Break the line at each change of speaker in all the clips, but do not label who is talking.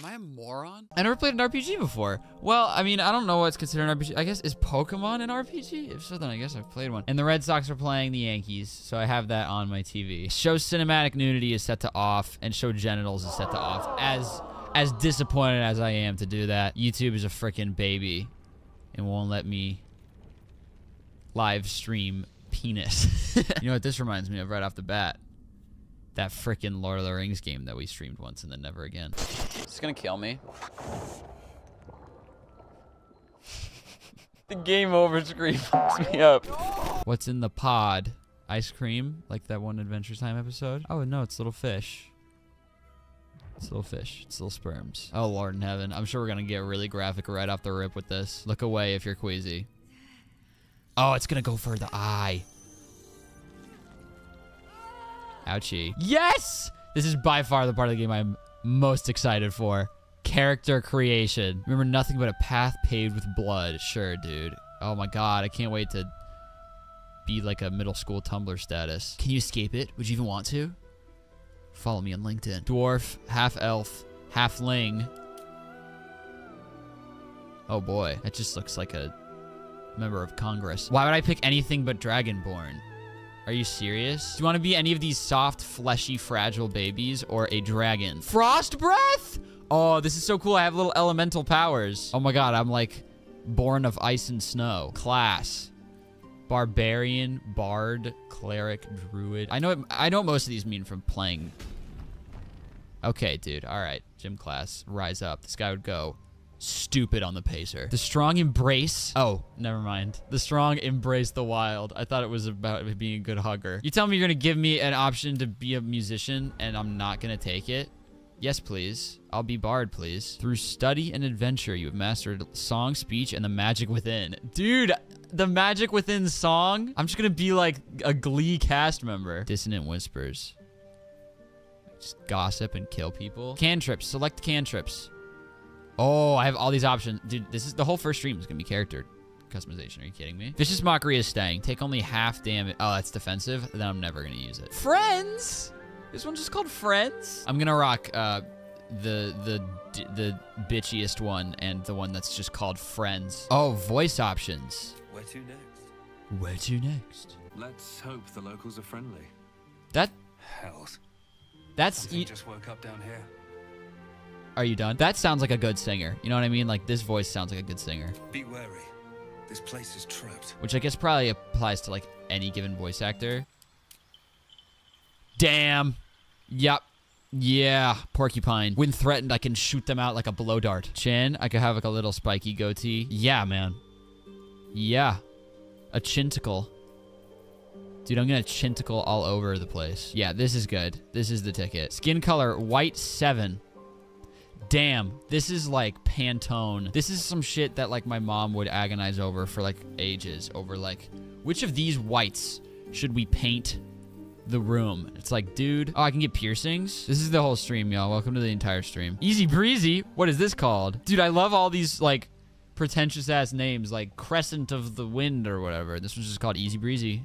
Am I a moron?
I never played an RPG before. Well, I mean, I don't know what's considered an RPG. I guess, is Pokemon an RPG? If so, then I guess I've played one. And the Red Sox are playing the Yankees, so I have that on my TV. Show cinematic nudity is set to off, and show genitals is set to off. As as disappointed as I am to do that, YouTube is a freaking baby and won't let me live stream penis. you know what this reminds me of right off the bat? That freaking Lord of the Rings game that we streamed once and then never again.
It's gonna kill me.
The game over screen fucks me up. What's in the pod? Ice cream? Like that one Adventure Time episode? Oh, no, it's little fish. It's little fish. It's little sperms. Oh, Lord in heaven. I'm sure we're going to get really graphic right off the rip with this. Look away if you're queasy. Oh, it's going to go for the eye. Ouchie. Yes! This is by far the part of the game I'm most excited for. Character creation. Remember nothing but a path paved with blood. Sure, dude. Oh my god, I can't wait to be like a middle school Tumblr status. Can you escape it? Would you even want to? Follow me on LinkedIn. Dwarf, half elf, half ling. Oh boy, that just looks like a member of Congress. Why would I pick anything but Dragonborn? Are you serious? Do you want to be any of these soft, fleshy, fragile babies or a dragon? Frost breath? Oh, this is so cool. I have little elemental powers. Oh my god, I'm like born of ice and snow. Class. Barbarian, bard, cleric, druid. I know I know what most of these mean from playing. Okay, dude. All right. Gym class. Rise up. This guy would go stupid on the pacer. The strong embrace. Oh, never mind. The strong embrace the wild. I thought it was about being a good hugger. You tell me you're going to give me an option to be a musician and I'm not going to take it? Yes, please. I'll be Bard, please. Through study and adventure, you have mastered song, speech, and the magic within. Dude, the magic within song? I'm just gonna be like a Glee cast member. Dissonant whispers. Just gossip and kill people. Cantrips. Select cantrips. Oh, I have all these options. Dude, this is the whole first stream is gonna be character customization. Are you kidding me? Vicious Mockery is staying. Take only half damage. Oh, that's defensive. Then I'm never gonna use it. Friends? This one's just called Friends? I'm gonna rock uh, the the the bitchiest one and the one that's just called Friends. Oh, voice options.
Where to next?
Where to next?
Let's hope the locals are friendly.
That
Hells.
that's
Something
e
just woke up down here.
Are you done? That sounds like a good singer. You know what I mean? Like this voice sounds like a good singer,
Be wary. This place is trapped.
which I guess probably applies to like any given voice actor. Damn. Yep. Yeah, porcupine. When threatened, I can shoot them out like a blow dart. Chin, I could have like a little spiky goatee. Yeah, man. Yeah. A chinticle. Dude, I'm gonna chinticle all over the place. Yeah, this is good. This is the ticket. Skin color, white 7. Damn, this is like Pantone. This is some shit that like my mom would agonize over for like ages. Over like, which of these whites should we paint the room? It's like, dude, oh, I can get piercings? This is the whole stream, y'all. Welcome to the entire stream. Easy breezy. What is this called? Dude, I love all these like pretentious ass names like Crescent of the Wind or whatever. This one's just called Easy Breezy.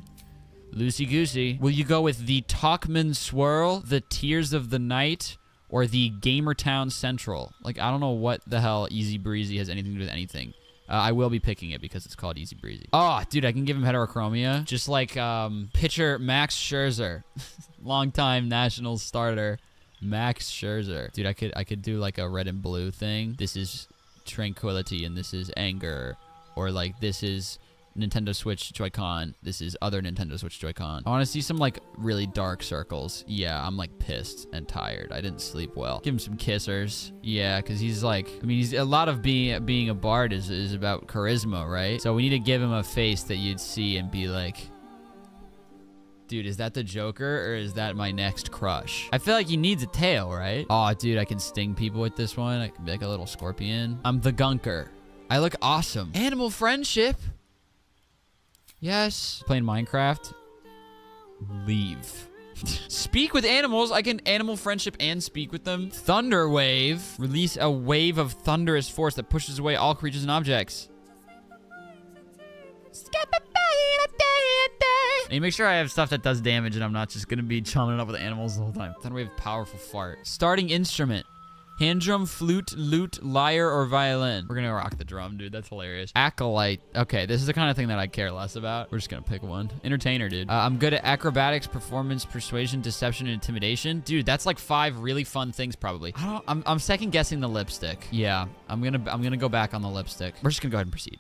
Loosey Goosey. Will you go with the Talkman Swirl, the Tears of the Night, or the Gamertown Central? Like, I don't know what the hell Easy Breezy has anything to do with anything. Uh, I will be picking it because it's called Easy Breezy. Oh, dude, I can give him heterochromia. Just like um, pitcher Max Scherzer, longtime Nationals starter Max Scherzer. Dude, I could I could do like a red and blue thing. This is tranquility and this is anger, or like this is Nintendo Switch Joy-Con. This is other Nintendo Switch Joy-Con. I want to see some like really dark circles. Yeah, I'm like pissed and tired. I didn't sleep well. Give him some kissers. Yeah, because he's like, I mean, he's a lot of being being a bard is is about charisma, right? So we need to give him a face that you'd see and be like. Dude, is that the Joker or is that my next crush? I feel like he needs a tail, right? Oh, dude, I can sting people with this one. I can be like a little scorpion. I'm the Gunker. I look awesome. Animal friendship. Yes. Playing Minecraft. Leave. speak with animals. I can animal friendship and speak with them. Thunder wave. Release a wave of thunderous force that pushes away all creatures and objects. Need to make sure I have stuff that does damage and I'm not just going to be chumming it up with animals the whole time. Thunderwave, powerful fart. Starting instrument. Hand drum, flute, lute, lyre, or violin. We're gonna rock the drum, dude. That's hilarious. Acolyte. Okay, this is the kind of thing that I care less about. We're just gonna pick one. Entertainer, dude. Uh, I'm good at acrobatics, performance, persuasion, deception, and intimidation. Dude, that's like five really fun things, probably. I don't. I'm, I'm second guessing the lipstick. Yeah, I'm gonna. I'm gonna go back on the lipstick. We're just gonna go ahead and proceed.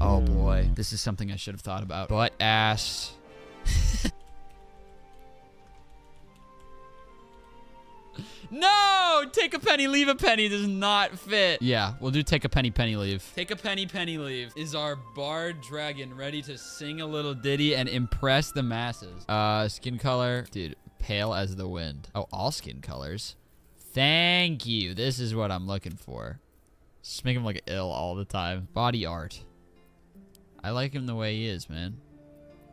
Oh boy, this is something I should have thought about. Butt ass. No! Take a penny, leave a penny does not fit. Yeah, we'll do take a penny, penny leave. Take a penny, penny leave is our bard dragon ready to sing a little ditty and impress the masses. Uh, skin color. Dude, pale as the wind. Oh, all skin colors. Thank you. This is what I'm looking for. Just make him look ill all the time. Body art. I like him the way he is, man.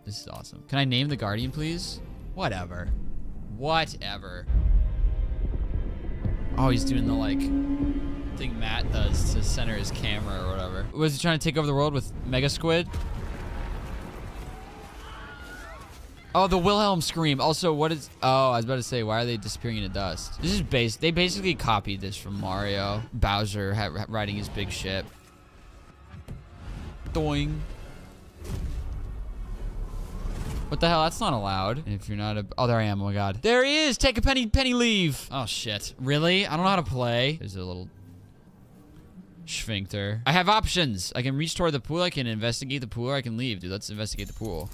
This is awesome. Can I name the guardian, please? Whatever. Whatever. Oh, he's doing the like thing Matt does to center his camera or whatever. Was he trying to take over the world with Mega Squid? Oh, the Wilhelm scream. Also, what is? Oh, I was about to say, why are they disappearing into dust? This is base. They basically copied this from Mario. Bowser riding his big ship. Doing. What the hell? That's not allowed. If you're not a... Oh, there I am. Oh, my God. There he is. Take a penny, penny leave. Oh, shit. Really? I don't know how to play. There's a little... Sphincter. I have options. I can reach toward the pool. I can investigate the pool. Or I can leave. Dude, let's investigate the pool.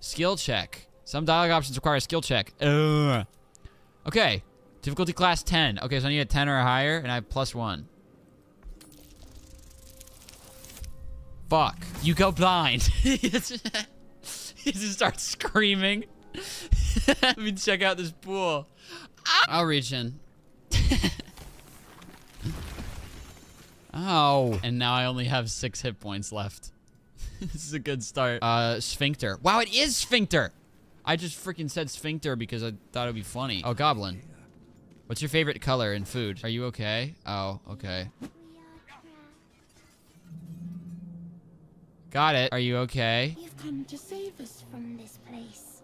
Skill check. Some dialogue options require a skill check. Ugh. Okay. Difficulty class 10. Okay, so I need a 10 or higher, and I have plus 1. Fuck. You go blind. he just starts screaming. Let me check out this pool. I'll reach in. oh. And now I only have six hit points left. this is a good start. Uh, sphincter. Wow, it is sphincter. I just freaking said sphincter because I thought it'd be funny. Oh, goblin. What's your favorite color in food? Are you okay? Oh, okay. Got it. Are you okay?
You've come to save us from this place.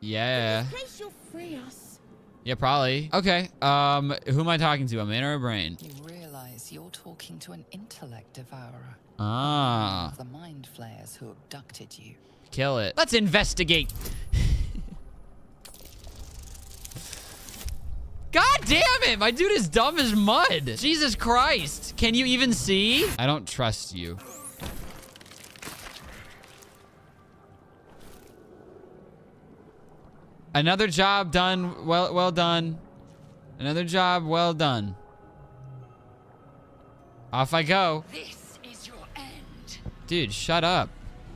Yeah.
This place you'll free us.
Yeah, probably. Okay. Um, who am I talking to? A man or a brain?
You realize you're talking to an intellect devourer.
Ah.
The mind flayers who abducted you.
Kill it. Let's investigate. God damn it! My dude is dumb as mud. Jesus Christ. Can you even see? I don't trust you. Another job done. Well, well done. Another job well done. Off I go.
This is your end.
Dude, shut up.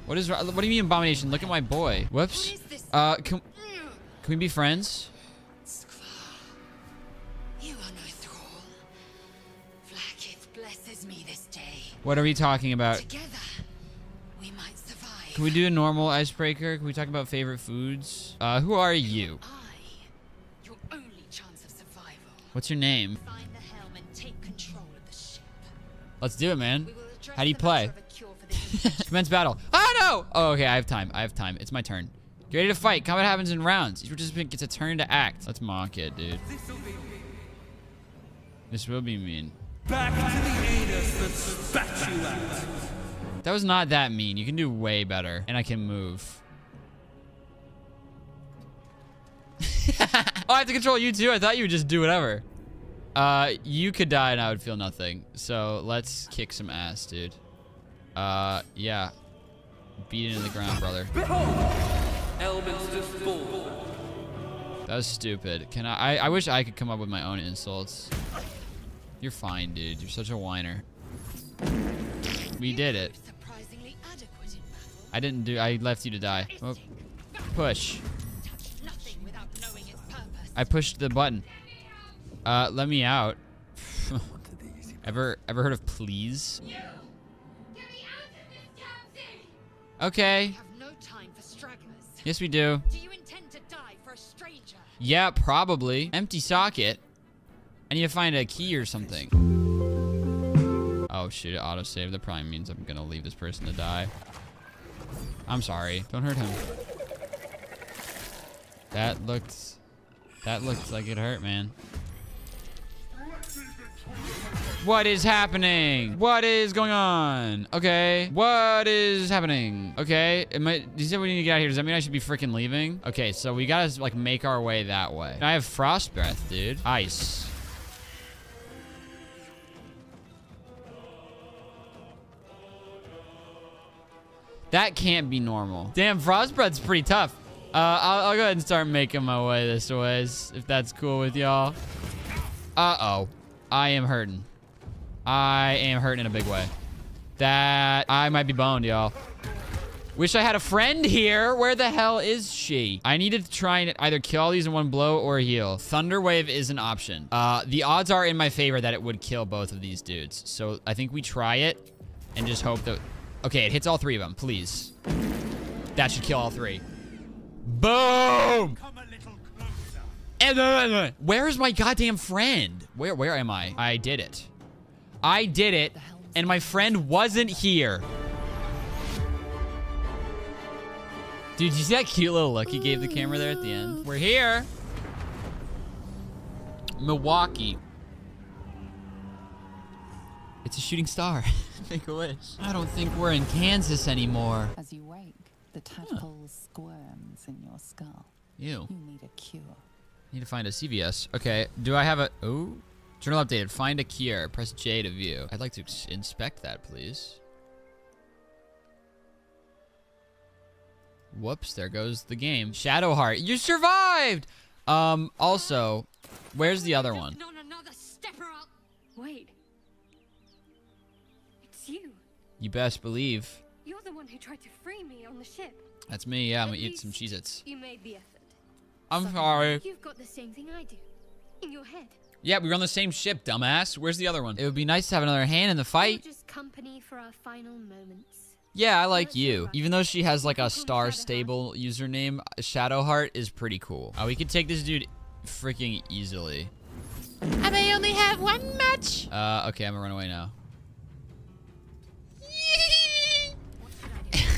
What is? What do you mean abomination? Look at my boy. Whoops.
What is this?
Uh, can, can we be friends?
You are no thrall. Vlaakith blesses me this day.
What are we talking about?
Together, we might survive.
Can we do a normal icebreaker? Can we talk about favorite foods? Uh, who are you?
I, your only chance of survival.
What's your name?
Find the helm and take control of the ship.
Let's do it, man.
We will address
How do you play?
matter of a cure for this infection.
Commence battle. Oh no! Oh, okay. I have time. I have time. It's my turn. Get ready to fight. Combat happens in rounds. Each participant gets a turn to act. Let's mock it, dude. This will be mean.
Back to the anus that spat you out.
That was not that mean. You can do way better. And I can move. oh, I have to control you too? I thought you would just do whatever. Uh, you could die and I would feel nothing. So let's kick some ass, dude. Uh, yeah. Beat it in the ground, brother. That was stupid. Can I, I? I wish I could come up with my own insults. You're fine, dude. You're such a whiner. We did it.
Surprisingly adequate in battle.
I didn't do. I left you to die. Oh, push. I pushed the button. Uh, let me out. ever ever heard of please? Okay.
No time for stragglers.
Yes, we do.
Do you intend to die for a stranger?
Yeah, probably. Empty socket. I need to find a key or something. Oh shoot, autosave. That probably means I'm gonna leave this person to die. I'm sorry. Don't hurt him. That looked That looks like it hurt, man. What is happening? What is going on? Okay. What is happening? Okay. Am I, you said we need to get out of here. Does that mean I should be freaking leaving? Okay, so we gotta like make our way that way. I have frost breath, dude. Ice. That can't be normal. Damn, frost breath's pretty tough. Uh, I'll, I'll go ahead and start making my way this ways, if that's cool with y'all. Uh-oh. I am hurting. I am hurting in a big way. That... I might be boned, y'all. Wish I had a friend here. Where the hell is she? I needed to try and either kill all these in one blow or heal. Thunder Wave is an option. Uh, the odds are in my favor that it would kill both of these dudes. So I think we try it and just hope that... Okay, it hits all three of them. Please. That should kill all three. Boom! Uh, uh, uh, Where's my goddamn friend? Where where am I? I did it. I did it, and my friend wasn't here. Dude, you see that cute little look he gave the camera there at the end? We're here. Milwaukee. It's a shooting star. Make a wish. I don't think we're in Kansas anymore.
As you wake, the tadpole squirms in your skull.
Ew.
You need a cure.
Need to find a CVS. Okay, do I have a... Oh. Journal updated. Find a cure. Press J to view. I'd like to inspect that, please. Whoops, there goes the game. Shadowheart, you survived! Um, also, where's the other one?
Not another stepper up. Wait. It's you.
You best believe.
You're the one who tried to free me on the ship.
That's me, yeah, I'm gonna eat some
least
Cheez-Its.
You made the effort.
I'm sorry.
You've got the same thing I do. In your head.
Yeah, we were on the same ship, dumbass. Where's the other one? It would be nice to have another hand in the fight.
just company for our final moments.
Yeah, I like you. Even though she has like a star stable username, Shadowheart is pretty cool. Uh, we could take this dude freaking easily. And I only have one match. Uh, okay, I'm gonna run away now.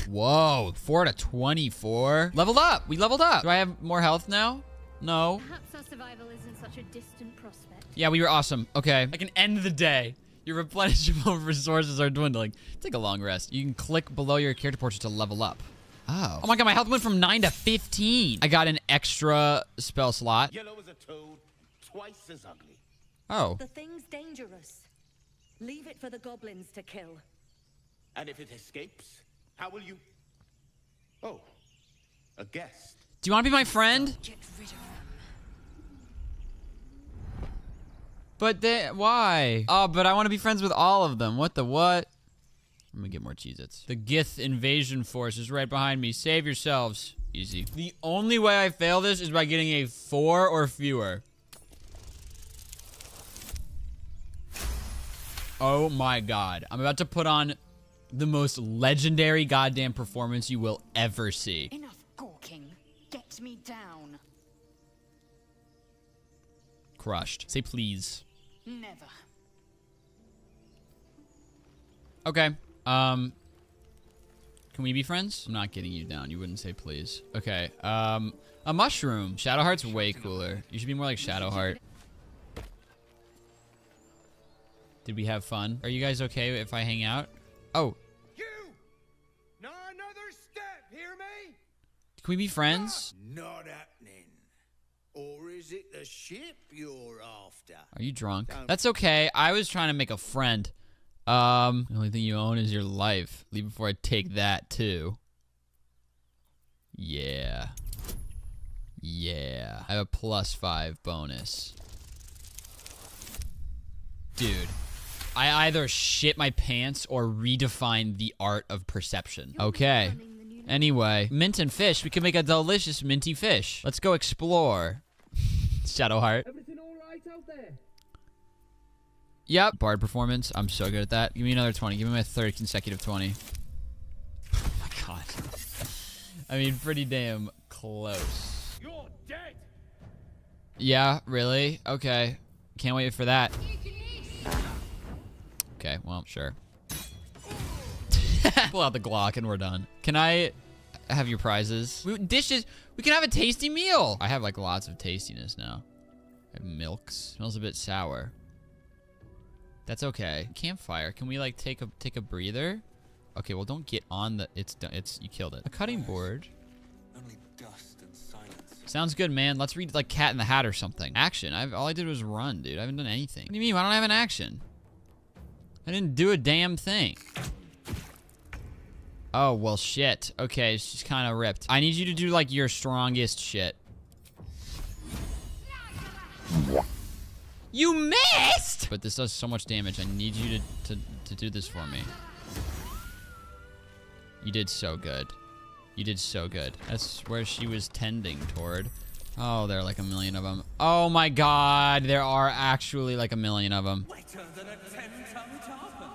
Whoa, 4 to 24. Leveled up. We leveled up. Do I have more health now? No.
Perhaps our survival isn't such a distant prospect.
Yeah, we were awesome. Okay. I can end the day. Your replenishable resources are dwindling. Take a long rest. You can click below your character portrait to level up. Oh. Oh my god, my health went from 9 to 15. I got an extra spell slot.
Yellow as a toad, twice as ugly.
Oh.
The thing's dangerous. Leave it for the goblins to kill.
And if it escapes, how will you? Oh, a guest.
Do you want to be my friend?
Get rid of them.
But they, why? Oh, but I want to be friends with all of them. What the what? I'm gonna get more Cheez-Its. The Gith invasion force is right behind me. Save yourselves. Easy. The only way I fail this is by getting a four or fewer. Oh my god. I'm about to put on the most legendary goddamn performance you will ever see.
Enough gawking. Get me down.
Crushed. Say please.
Never.
Okay. Um. Can we be friends? I'm not getting you down. You wouldn't say please. Okay. Um. A mushroom. Shadowheart's way cooler. You should be more like Shadowheart. Did we have fun? Are you guys okay if I hang out? Oh,
You! Not another step, hear me?
can we be friends?
Not happening. Or is it the ship you're after?
Are you drunk? That's okay. I was trying to make a friend. Um, the only thing you own is your life. Leave before I take that too. Yeah. Yeah. I have a plus five bonus. Dude. I either shit my pants or redefine the art of perception. Okay. Anyway, mint and fish. We can make a delicious minty fish. Let's go explore. Shadowheart.
Everything all right out there?
Yep. Bard performance. I'm so good at that. Give me another 20. Give me my third consecutive 20. Oh my god. I mean, pretty damn close.
You're dead!
Yeah, really? Okay. Can't wait for that. Okay, well, sure. Pull out the Glock and we're done. Can I... have your prizes. We, dishes. We can have a tasty meal. I have like lots of tastiness now. I have milks. Smells a bit sour. That's okay. Campfire. Can we like take a take a breather? Okay, well don't get on the it's done it's you killed it. A cutting board.
Only dust and silence.
Sounds good, man. Let's read like Cat in the Hat or something. Action. I've all I did was run, dude. I haven't done anything. What do you mean? I don't have an action. I didn't do a damn thing. Oh, well, shit. Okay, she's kind of ripped. I need you to do, like, your strongest shit. You missed! But this does so much damage. I need you to, to, to do this for me. You did so good. You did so good. That's where she was tending toward. Oh, there are like a million of them. Oh my god, there are actually like a million of them.
Wetter than a ten-ton tarpon.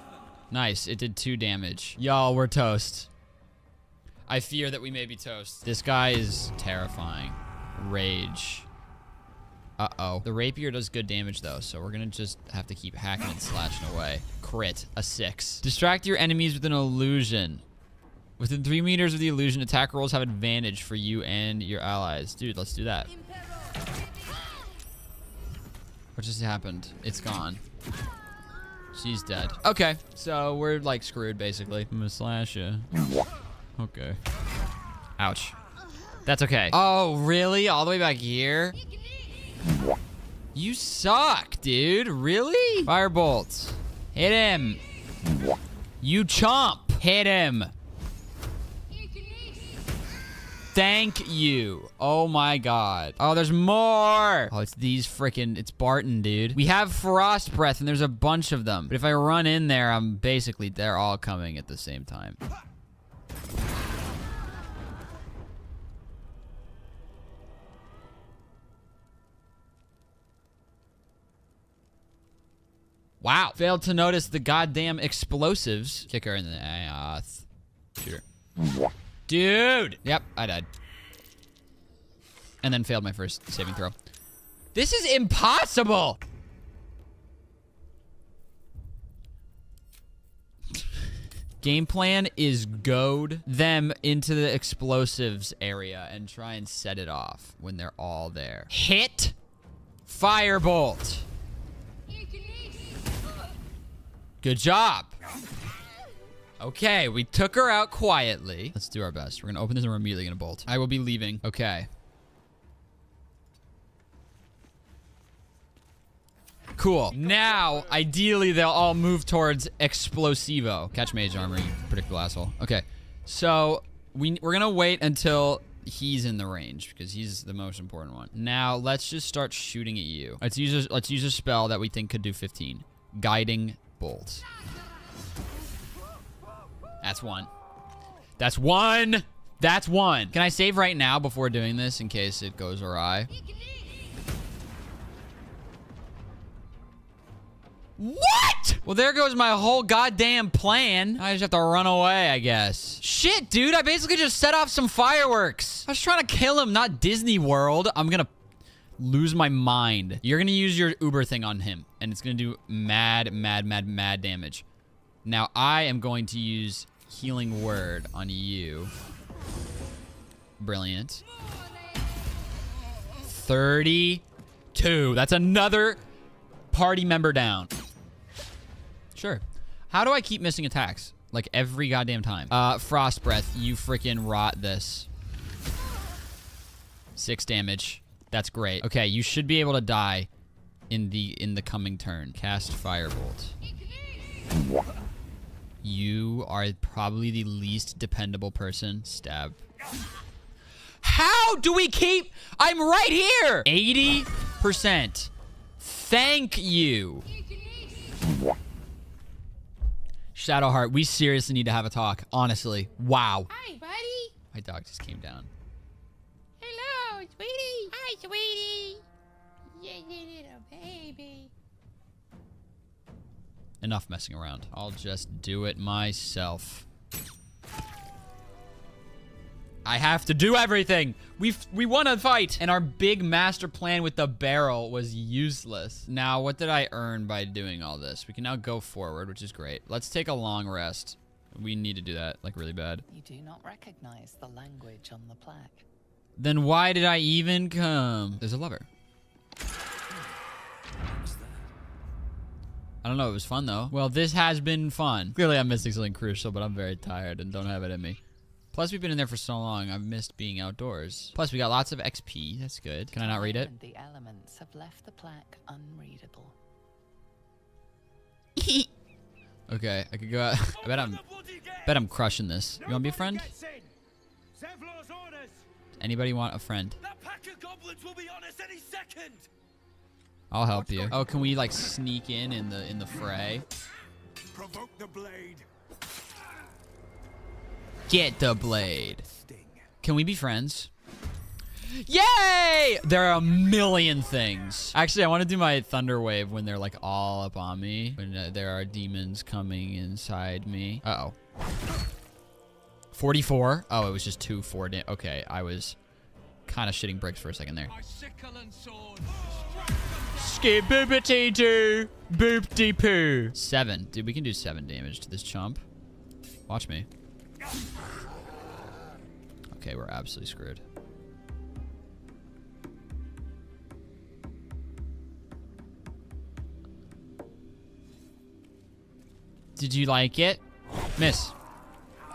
Nice, it did two damage. Y'all, we're toast. I fear that we may be toast. This guy is terrifying. Rage. Uh-oh. The rapier does good damage, though, so we're gonna just have to keep hacking and slashing away. Crit. A six. Distract your enemies with an illusion. Within three meters of the illusion, attack rolls have advantage for you and your allies. Dude, let's do that. What just happened? It's gone. She's dead. Okay, so we're like screwed basically. I'm gonna slash you. Okay. Ouch. That's okay. Oh, really? All the way back here? You suck, dude. Really? Firebolt. Hit him. You chomp. Hit him. Thank you. Oh my god. Oh, there's more. Oh, it's these freaking, it's Barton, dude. We have Frost Breath and there's a bunch of them. But if I run in there, I'm basically, they're all coming at the same time. Wow. Failed to notice the goddamn explosives. Kick her in the ass. Shoot her. Dude! Yep, I died. And then failed my first saving throw. This is impossible! Game plan is goad them into the explosives area and try and set it off when they're all there. Hit! Firebolt! Good job! Okay, we took her out quietly. Let's do our best. We're gonna open this and we're immediately gonna bolt. I will be leaving. Okay. Cool. Now, ideally, they'll all move towards Explosivo. Catch mage armor, you predictable asshole. Okay. So, we, we're gonna wait until he's in the range because he's the most important one. Now, let's just start shooting at you. Let's use a, let's use a spell that we think could do 15. Guiding bolt. That's one. That's one. That's one. Can I save right now before doing this in case it goes awry? What? Well, there goes my whole goddamn plan. I just have to run away, I guess. Shit, dude. I basically just set off some fireworks. I was trying to kill him, not Disney World. I'm gonna lose my mind. You're gonna use your Uber thing on him, and it's gonna do mad, mad, mad, mad damage. Now, I am going to use Healing Word on you. Brilliant. 32. That's another party member down. Sure. How do I keep missing attacks? Like every goddamn time. Uh, Frost Breath, you freaking rot this. Six damage. That's great. Okay, you should be able to die in the in the coming turn. Cast Firebolt. You are probably the least dependable person. Stab. How do we keep... I'm right here! 80%. Thank you. Shadowheart, we seriously need to have a talk. Honestly. Wow.
Hi, buddy.
My dog just came down.
Hello, sweetie. Hi, sweetie. Yeah, yeah, little baby.
Enough messing around. I'll just do it myself. I have to do everything. We've, we won a fight, and our big master plan with the barrel was useless. Now, what did I earn by doing all this? We can now go forward, which is great. Let's take a long rest. We need to do that, like, really bad.
You do not recognize the language on the plaque.
Then why did I even come? There's a lever. I don't know. It was fun, though. Well, this has been fun. Clearly, I'm missing something crucial, but I'm very tired and don't have it in me. Plus, we've been in there for so long, I've missed being outdoors. Plus, we got lots of XP. That's good. Can I not read it?
The elements have left the plaque unreadable.
Okay, I could go out. I bet I'm, bet I'm crushing this. You want to be a friend?
Zevlor's.
Anybody want a friend?
That pack of goblins will be on us any second.
I'll help you. Oh, can we like sneak in in the in the fray?
Provoke the blade.
Get the blade. Can we be friends? Yay! There are a million things. Actually, I want to do my thunder wave when they're like all up on me. When uh, there are demons coming inside me. Uh oh. 44? Oh, it was just two four. Da- okay, I was kind of shitting bricks for a second there. Boopity doo. Boop de poo. Seven. Dude, we can do seven damage to this chump. Watch me. Okay, we're absolutely screwed. Did you like it? Miss.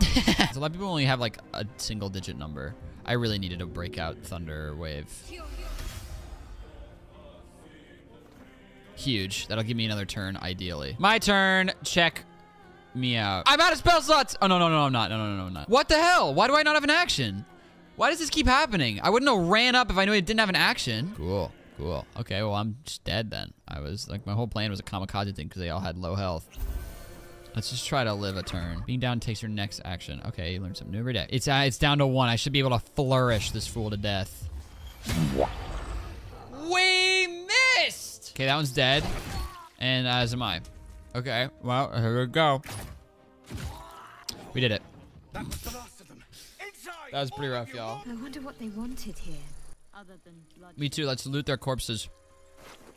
a lot of people only have like a single digit number. I really needed a breakout Thunder Wave. Huge. That'll give me another turn, ideally. My turn. Check me out. I'm out of spell slots. Oh, no, no, no, I'm not. No, no, no, no, I'm not. What the hell? Why do I not have an action? Why does this keep happening? I wouldn't have ran up if I knew it didn't have an action. Cool. Cool. Okay, well, I'm just dead then. I was, like, my whole plan was a kamikaze thing because they all had low health. Let's just try to live a turn. Being down takes your next action. Okay, you learn something new every day. It's, uh, it's down to one. I should be able to flourish this fool to death. We missed! Okay, that one's dead. And as am I. Okay, well, here we go. We did it.
That was the last of them. Inside!
That was pretty rough, y'all.
I wonder what they wanted here. Other than blood.
Me too. Let's loot their corpses.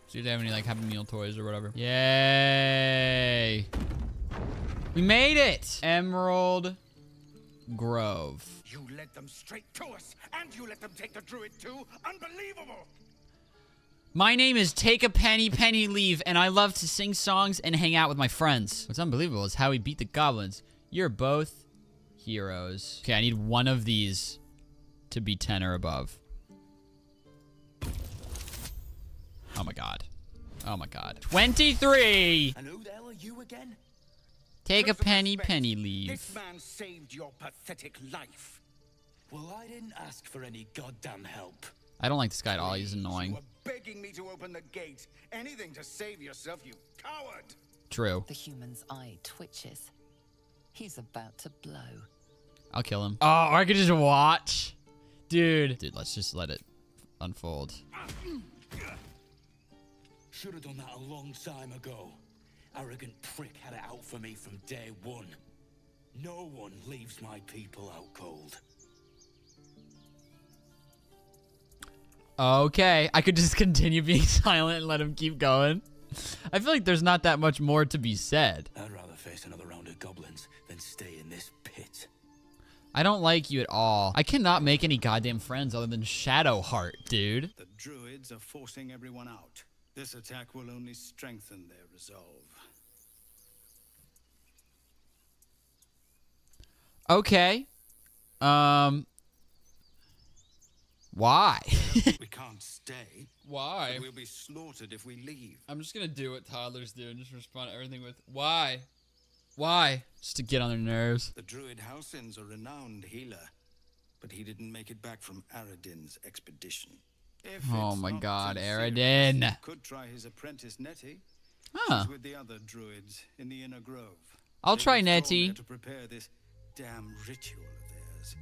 See if they have any, like, Happy Meal toys or whatever. Yay! We made it! Emerald Grove.
You led them straight to us, and you let them take the druid too? Unbelievable!
My name is Take a Penny Penny Leave, and I love to sing songs and hang out with my friends. What's unbelievable is how we beat the goblins. You're both heroes. Okay, I need one of these to be 10 or above. Oh my god. Oh my god. 23!
And who the hell are you again?
Take a
Show some
penny
respect.
penny leave.
This man saved your pathetic life.
Well, I didn't ask for any goddamn help.
I don't like this guy at all. He's
You
annoying.
Were begging me to open the gate. Anything to save yourself, you coward!
True.
The human's eye twitches. He's about to blow.
I'll kill him. Oh, or I could just watch. Dude. Dude, let's just let it unfold.
Should have done that a long time ago. Arrogant prick had it out for me from day one. No one leaves my people out cold.
Okay, I could just continue being silent and let him keep going. I feel like there's not that much more to be said.
I'd rather face another round of goblins than stay in this pit.
I don't like you at all. I cannot make any goddamn friends other than Shadowheart, dude.
The druids are forcing everyone out. This attack will only strengthen their resolve.
Okay. Um. Why?
we can't stay.
Why?
We'll be slaughtered if we leave.
I'm just gonna do what toddlers do and just respond to everything with why? Why? Just to get on their nerves.
The druid Halsin's a renowned healer, but he didn't make it back from Aradin's expedition. If
Oh my god,
too serious,
Aradin.
he Could try his apprentice Nettie.
Huh.
She's with the other druids in the inner grove.
I'll
They
try
withdrawn
Nettie.
To prepare this damn ritual of theirs.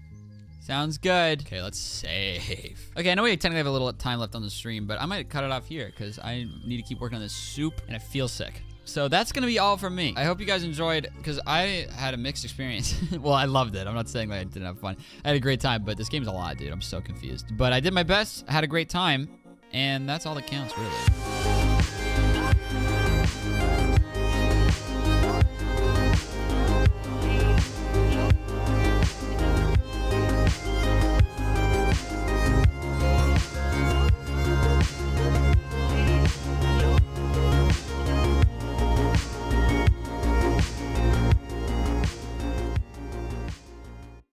Sounds good. Okay, let's save. Okay, I know we technically have a little time left on the stream, but I might cut it off here because I need to keep working on this soup and I feel sick. So that's going to be all from me. I hope you guys enjoyed because I had a mixed experience. well, I loved it. I'm not saying that I didn't have fun. I had a great time, but this game's a lot, dude. I'm so confused. But I did my best, I had a great time, and that's all that counts, really.